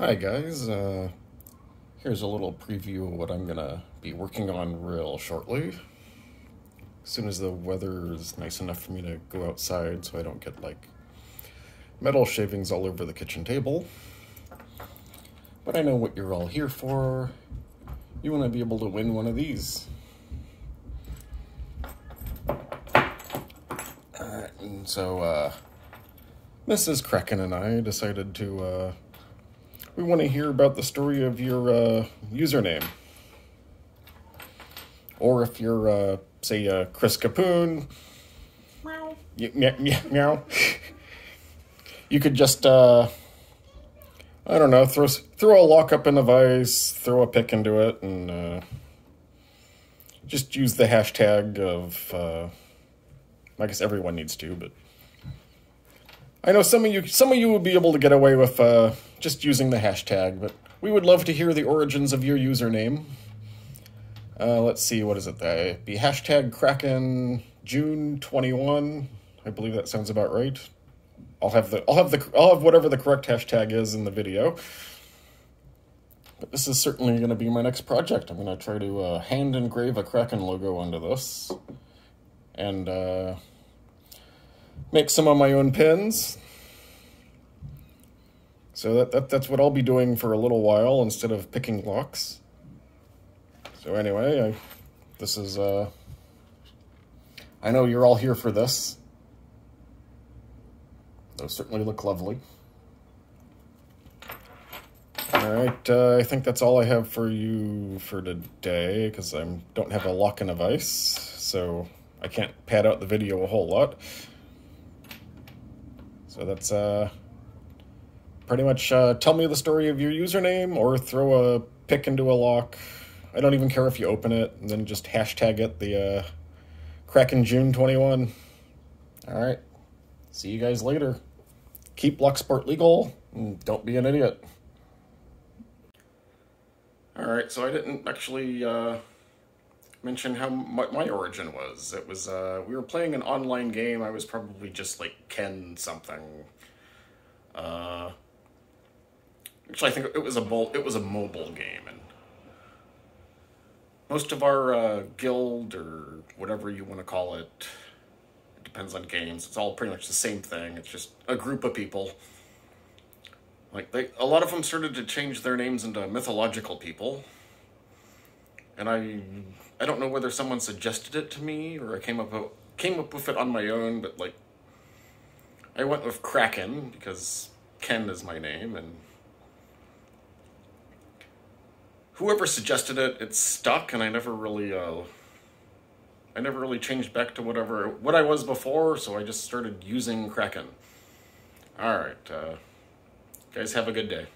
Hi guys, uh, here's a little preview of what I'm gonna be working on real shortly. As soon as the weather is nice enough for me to go outside so I don't get like metal shavings all over the kitchen table. But I know what you're all here for. You wanna be able to win one of these. Alright, and so, uh, Mrs. Kraken and I decided to, uh, we want to hear about the story of your uh, username. Or if you're, uh, say, uh, Chris Capoon, meow, meow, meow, meow. you could just, uh, I don't know, throw throw a lock up in a vise, throw a pick into it, and uh, just use the hashtag of. Uh, I guess everyone needs to, but I know some of you some of you would be able to get away with uh, just using the hashtag, but we would love to hear the origins of your username. Uh, let's see, what is it? That be hashtag Kraken June twenty one. I believe that sounds about right. I'll have the I'll have the I'll have whatever the correct hashtag is in the video. But this is certainly going to be my next project. I'm going to try to uh, hand engrave a Kraken logo onto this, and. Uh, make some of my own pins. So that, that that's what I'll be doing for a little while instead of picking locks. So anyway, I, this is, uh, I know you're all here for this. Those certainly look lovely. All right, uh, I think that's all I have for you for today because I don't have a lock and a vise, so I can't pad out the video a whole lot. So that's uh, pretty much uh, tell me the story of your username or throw a pick into a lock. I don't even care if you open it and then just hashtag it the uh, Kraken June 21. All right. See you guys later. Keep locksport legal and don't be an idiot. All right, so I didn't actually uh, mention how my, my origin was. It was uh, we were playing an online game. I was probably just like Ken something. Uh, actually, I think it was a mo- it was a mobile game, and most of our uh, guild or whatever you want to call it, it depends on games. It's all pretty much the same thing. It's just a group of people. Like they, a lot of them started to change their names into mythological people, and I I don't know whether someone suggested it to me or I came up came up with it on my own, but like I went with Kraken because Ken is my name and whoever suggested it, it stuck and I never really uh I never really changed back to whatever what I was before, so I just started using Kraken. All right, uh, guys, have a good day.